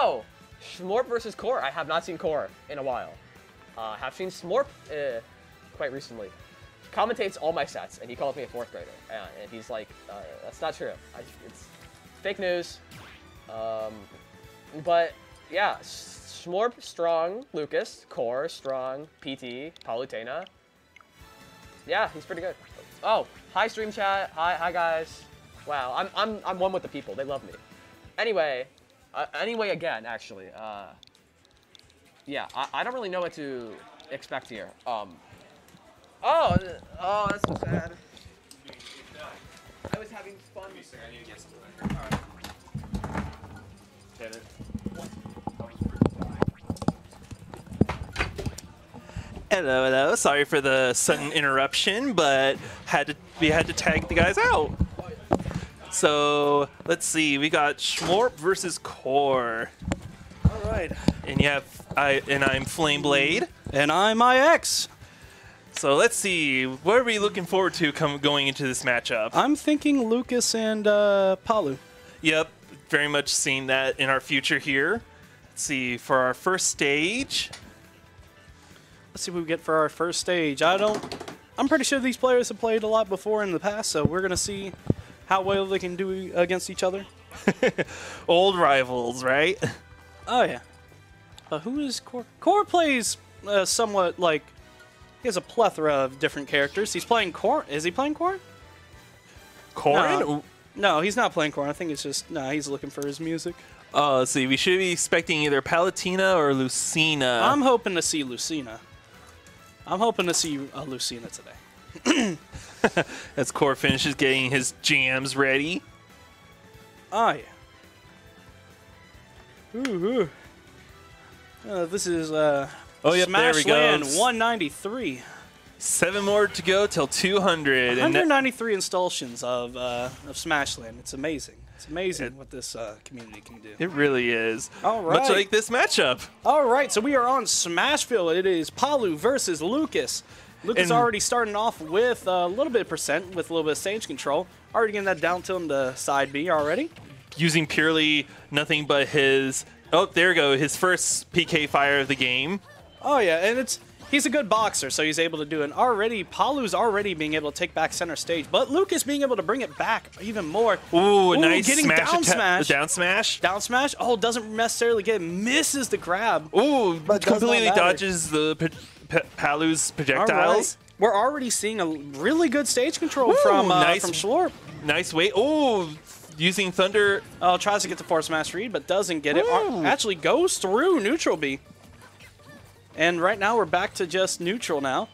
Oh, Schmlorp versus Kor. I have not seen Kor in a while. Uh, have seen Schmlorp uh, quite recently. He commentates all my sets, and he calls me a fourth grader. Uh, and he's like, uh, that's not true. I, it's fake news. Um, but yeah, Schmlorp strong, Lucas, Kor strong, PT, Palutena. Yeah, he's pretty good. Oh, hi stream chat. Hi, hi guys. Wow, I'm I'm I'm one with the people. They love me. Anyway, uh, anyway again, actually. Uh, yeah, I, I don't really know what to expect here. Um. Oh, oh, that's so sad. I was having fun. I need to get some David. Hello, hello. Sorry for the sudden interruption, but had to we had to tag the guys out. So let's see. We got Schmlorp versus Kor, All right. and you have I and I'm Flameblade. And I'm my ex. So let's see. What are we looking forward to come going into this matchup? I'm thinking Lucas and uh, Palu. Yep, very much seeing that in our future here. Let's see for our first stage. Let's see what we get for our first stage. I don't. I'm pretty sure these players have played a lot before in the past, so we're gonna see how well they can do against each other. Old rivals, right? Oh yeah. But who is Kor? Kor plays uh, somewhat like he has a plethora of different characters. He's playing Core. Is he playing Core? Corrin? No. No, he's not playing Core. I think it's just no. He's looking for his music. Oh, let's see. We should be expecting either Palutena or Lucina. I'm hoping to see Lucina. I'm hoping to see uh, Lucina today. As Kor finishes getting his jams ready. Oh yeah. Ooh, ooh. Uh, this is uh, Oh, yep, there we Smash. Land 193. Seven more to go till 200. And that- 193 installations of uh, of SmashLAN'd. It's amazing. It's amazing what this uh, community can do. it really is. All Much like this matchup. All right, so we are on Smashville. It is Palu versus Lucas. Lucas And- already starting off with a little bit of percent, with a little bit of stage control. Already getting that down tilt into side B already. Using purely nothing but his. Oh, there we go. His first PK fire of the game. Oh yeah, and it's he's a good boxer, so he's able to do it. Already, Palu's already being able to take back center stage, but Lucas being able to bring it back even more. Ooh, a Ooh, nice getting smash down smash. Down smash. Down smash. Oh, doesn't necessarily get it, misses the grab. Ooh, But completely dodges the p- Palu's projectiles. right. We're already seeing a really good stage control Ooh, from uh, nice. from Schmlorp. Nice way. Oh, using Thunder. Oh, tries to get the force smash read, but doesn't get it. Ooh. Ar- Actually goes through neutral B. And right now we're back to just neutral now.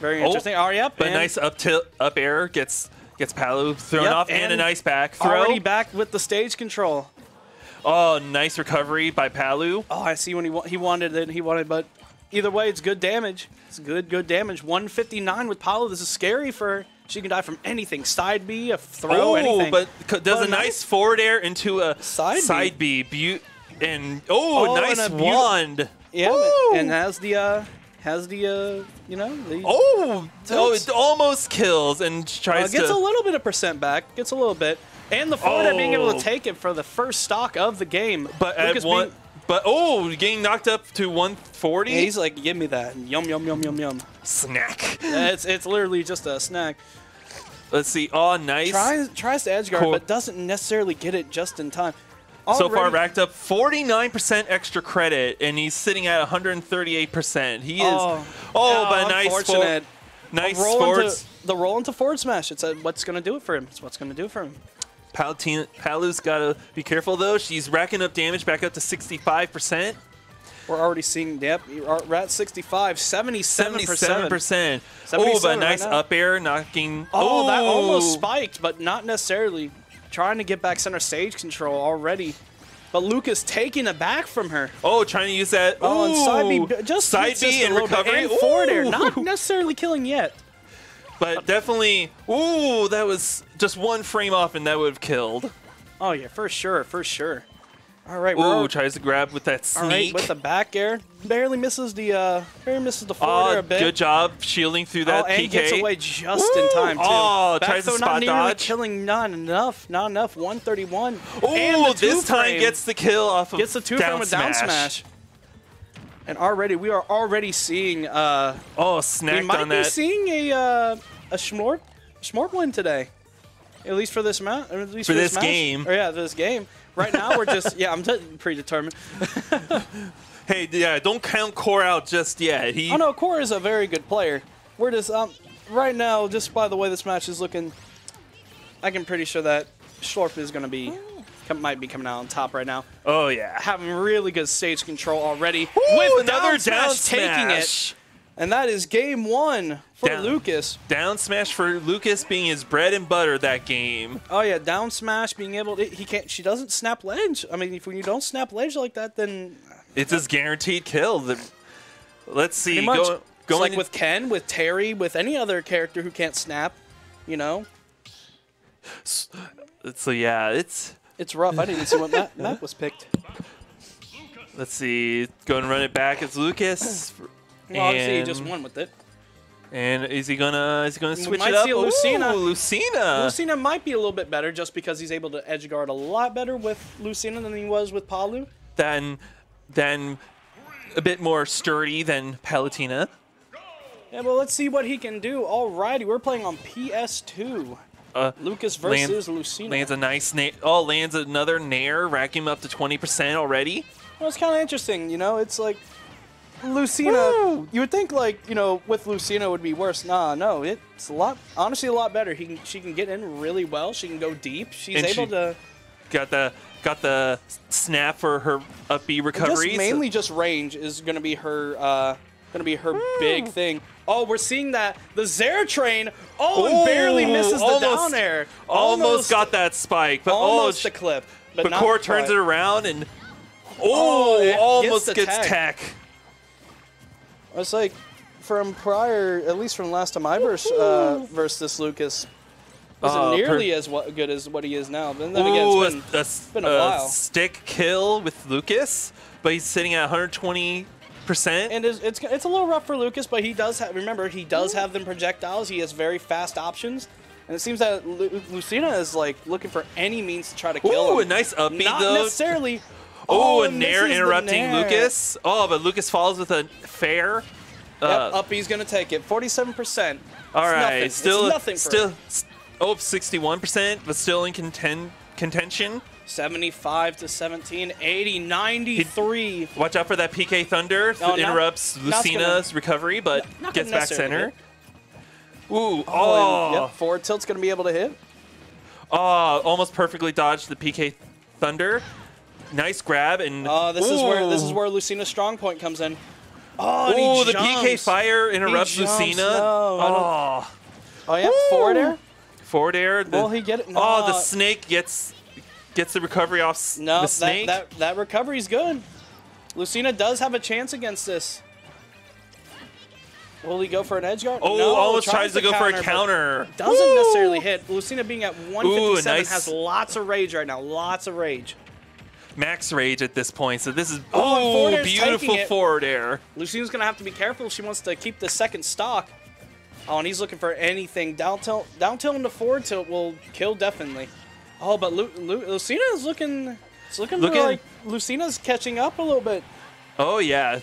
Very Oh, interesting. Oh, yep. But nice up tilt, up air gets gets Palu thrown Yep, off and, a nice back throw. Already back with the stage control. Oh, nice recovery by Palu. Oh, I see when he wa- he wanted it. He wanted, but either way, it's good damage. It's good, good damage. 159 with Paolo. This is scary for. She can die from anything. Side B, a throw, oh, anything. but does a nice forward air into a Side B. B. And oh, Oh, nice and wand. yeah, Woo! and has the uh, has the uh, you know the Oh, oh, it almost kills and uh, tries gets to. a little bit of percent back. Gets a little bit, and the forward air being able Oh. to take it for the first stock of the game. but at one, being- but oh, getting knocked up to 140. he's like, give me that. Yum yum yum yum yum. snack. it's it's literally just a snack. Let's see. Oh, nice. Tries tries to edge guard, Cool. but doesn't necessarily get it just in time. so far Already- racked up 49% extra credit, and he's sitting at 138%. He is. Oh, Oh, no, but nice for, nice forwards. into the roll into forward smash. It's a, what's going to do it for him. It's what's going to do it for him. Palutena, Palu's got to be careful though. She's racking up damage back up to 65%. We're already seeing, yep, we're at 65, 77%. 77%. Oh, but nice now. up air knocking. Oh, that almost Oh. spiked, but not necessarily. Trying to get back center stage control already. But Lucas taking it back from her. Oh, trying to use that. Oh, and side B, just side B and bit, recovery. and forward air, not necessarily killing yet. But definitely. Ooh, that was just one frame off, and that would have killed. Oh yeah, for sure, for sure. All right, Ooh, all- tries to grab with that sneak. all right with the back air. Barely misses the uh, barely misses the forward Oh, a bit. good job shielding through that oh, and PK. gets away just in time too. Oh, Back tries to spot not dodge. killing not enough, not enough. 131. Ooh, and the this time gets the kill off of gets the two down frame with down smash. And already we are already seeing uh Oh, we might be seeing a uh, a Schmort Schmort win today. At least for this match. At least For for, this match. game. Or yeah, this game. Right now we're just yeah, I'm predetermined. Hey, yeah, don't count Kor out just yet. He Oh no, Kor is a very good player. We're just um right now, just by the way this match is looking, I can pretty sure that Schmlorp is gonna be come, might be coming out on top right now. Oh yeah. Having really good stage control already. Ooh, with another down smash taking it. And that is game one for Down. Lucas. Down smash for Lucas being his bread and butter that game. Oh yeah, down smash, being able to, he can't she doesn't snap ledge. I mean, if when you don't snap ledge like that, then It's his guaranteed kill. Let's see. much Go, going like with Ken, with Terry, with any other character who can't snap, you know, so yeah, it's it's rough. I didn't even see what map, map was picked. let's see. Go and run it back. It's Lucas. Well, obviously he just won with it. And is he gonna is he gonna switch might it up? see a Lucina. Ooh, Lucina. Lucina might be a little bit better just because he's able to edge guard a lot better with Lucina than he was with Palu. Then then a bit more sturdy than Palutena. Yeah, well, let's see what he can do. Alrighty, we're playing on PS2. Uh, Lucas versus Lucina. lands a nice na- oh lands another nair, racking him up to twenty percent already. Well, it's kind of interesting, you know. It's like Lucina. Woo! You would think like you know with Lucina would be worse. Nah, no, it's a lot. Honestly, a lot better. He can, she can get in really well. She can go deep. She's And able she- to Got the got the snap for her up B recovery. just mainly just range is going to be her uh, going to be her big thing. Oh, we're seeing that the zair train. Oh, and barely misses the almost- down air. almost, got that spike, but almost oh, the clip. But, but Kor turns quite. it around and oh, it almost gets gets tag. tech. It's like from prior, at least from last time I versed, uh, versed this Lucas, wasn't Uh, nearly as what, good as what he is now. But then again, Ooh, it's been, a, a s- been a a while. stick kill with Lucas, but he's sitting at 120 percent. and it's, it's it's a little rough for Lucas, but he does have. Remember, he does have them projectiles. He has very fast options, and it seems that Lu- Lucina is like looking for any means to try to kill Ooh, him. a nice upbeat Not though. necessarily. Oh, a and nair interrupting nair. Lucas. Oh, but Lucas falls with a fair. Yep, Uh, up B's gonna take it. Forty-seven percent. all right, nothing. still, it's nothing still, oh, 61 percent, but still in conten- contention. 75 to 17, 80, 93. Watch out for that PK Thunder. No, not- interrupts Lucina's recovery, but not gets back center. Ooh, Oh, oh, yep, forward tilt's gonna be able to hit. oh, almost perfectly dodged the PK Thunder. Nice grab and. Oh, this is where this is where Lucina's strong point comes in. Oh, Ooh, the PK. Fire interrupts. Lucina. No, oh, Oh yeah, forward air. Forward air. The, Will he get it? Oh, the snake gets gets the recovery off No, the that, snake. that that recovery's good. Lucina does have a chance against this. Will he go for an edge guard? oh, no, almost tries to go for a counter. Doesn't Woo! necessarily hit. Lucina being at 157 nice. has lots of rage right now. Lots of rage. Max rage at this point. So this is Oh, forward oh, beautiful forward air. Lucina's gonna have to be careful if she wants to keep the second stock. Oh, and he's looking for anything. Down tilt, down tilt into forward tilt will kill definitely. Oh, but Lu, Lu, Lucina is looking. It's looking, Looking- like Lucina's catching up a little bit. Oh yeah.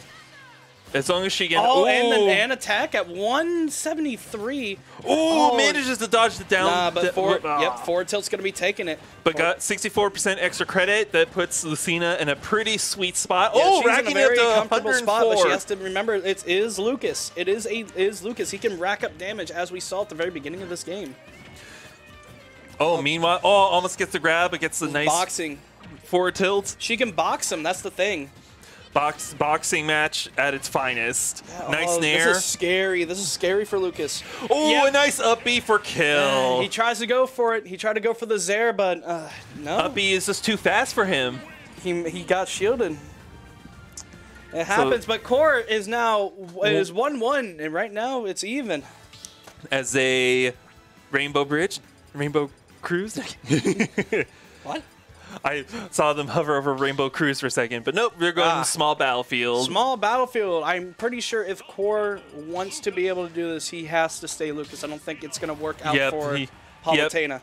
As long as she can. Oh, and then and attack at 173. Ooh, Oh, manages to dodge the down. Nah, but forward, ah. yep, forward tilt's gonna be taking it. But got 64% extra credit. That puts Lucina in a pretty sweet spot. Yeah, oh, she's in a racking very up to comfortable 104. spot, but she has to remember it is Lucas. It is a is Lucas. He can rack up damage as we saw at the very beginning of this game. oh, meanwhile, oh, almost gets the grab, but gets the nice Boxing. forward tilt. She can box him. That's the thing. Box boxing match at its finest. nice Oh, nair. This is scary. This is scary for Lucas. Oh, Yep. a nice up B for kill. He tries to go for it. He tried to go for the zair, but uh, no. up B is just too fast for him. He, he got shielded. It happens, but Kor is now is one one, and right now it's even. As a Rainbow Bridge, Rainbow Cruise. What? I saw them hover over Rainbow Cruise for a second, but nope, we're going Ah. small battlefield. Small battlefield. I'm pretty sure if Kor wants to be able to do this, he has to stay Lucas. I don't think it's going to work out Yep, for he- yep. Palutena.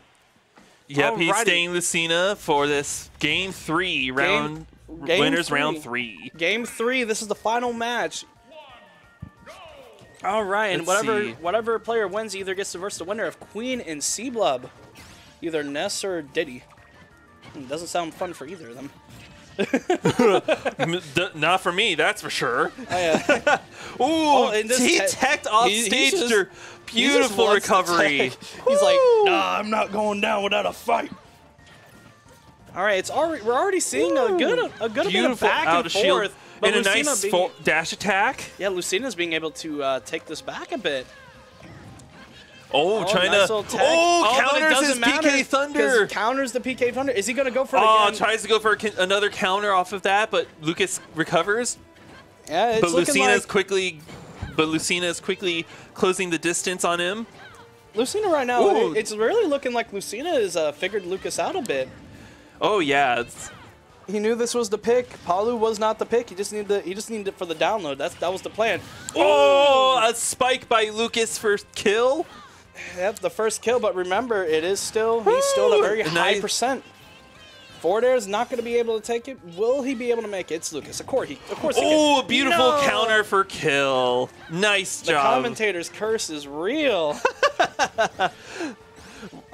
Yep, he's Alrighty. staying Lucina for this game three round game winners three. round three. Game three. This is the final match. All right, and Let's whatever see. whatever player wins either gets to verse the winner of Queen and Seablub, either Ness or Diddy. Hmm, Doesn't sound fun for either of them. Not for me, that's for sure. Oh, yeah. Ooh, this he te- teched off he- he stage He just beautiful to recovery. He's like, nah, I'm not going down without a fight. All right, it's already we're already seeing a good a good bit of Beautiful back and shield forth. but and a Lucina nice being- dash attack. yeah, Lucina's being able to uh, take this back a bit. Oh, Oh, trying nice to little oh, counters his matter, PK Thunder. Counters the PK Thunder. Is he going to go for it Oh, again? tries to go for a, another counter off of that, but Lucas recovers. yeah, it's but Lucina is like quickly, but Lucina is quickly closing the distance on him. Lucina right now. Ooh. it's really looking like Lucina has uh, figured Lucas out a bit. Oh yeah, it's, He knew this was the pick. Palu was not the pick. He just needed the, he just needed it for the download. That's that was the plan. oh a spike by Lucas for kill. Yep, the first kill. But remember, it is still he's still at a very Ooh, high nice. percent. Ford Air is not going to be able to take it. Will he be able to make it? It's Lucas. Of course he. Of course he. Oh, a can. beautiful No! counter for kill. Nice job. The commentator's curse is real.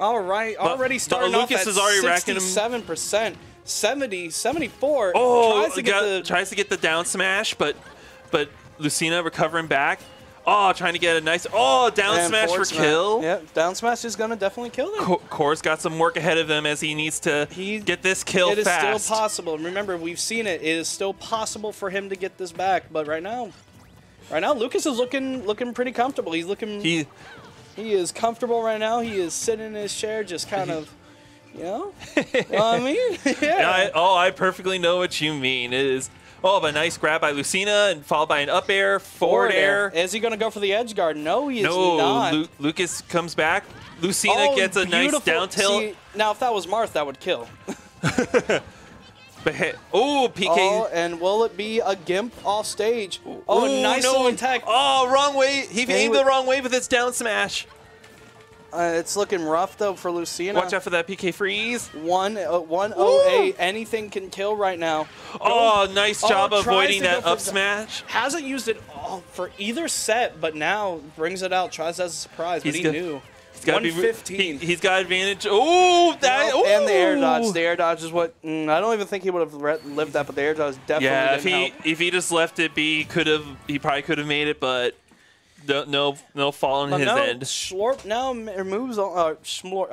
All right, already but starting Lucas off at is already racking him- 67%. 70, 74. Oh, tries to get got- the, tries to get the down smash, but but Lucina recovering back. Oh, trying to get a nice oh down and smash for kill. Yeah, down smash is going to definitely kill them. Co- Kor's got some work ahead of him as he needs to He- get this kill It is fast. still possible. Remember, we've seen it. It is still possible for him to get this back. But right now, right now, Lucas is looking looking pretty comfortable. He's looking. He, he is comfortable right now. He is sitting in his chair, just kind of, you know. you know what I mean? yeah. I, oh, I perfectly know what you mean. It is oh, but a nice grab by Lucina and followed by an up air, forward, air. Is he going to go for the edge guard? No, he is No, not. Lu- Lucas comes back. Lucina Oh, gets a nice down tilt. See, now, if that was Marth, that would kill. but oh, PK. Oh, and will it be a gimp off stage? Oh, Ooh, nice no. attack. Oh, wrong way. He He aimed the wrong way with his down smash. Uh, it's looking rough though for Lucina. Watch out for that PK freeze. One, uh, one oh eight. Anything can kill right now. Oh, nice Oh, job tries avoiding that up smash. Hasn't used it all for either set, but now brings it out. Tries as a surprise, but he got- knew. He's be- 115. He, has got advantage. Oh, that. Nope, and the air dodge. The air dodge is what mm, I don't even think he would have re- lived that, but the air dodge definitely Yeah, if he help. if he just left it be, could have. He probably could have made it, but no, no, no fall on But his no, end. Schmlorp now moves on. Uh, Schmlorp,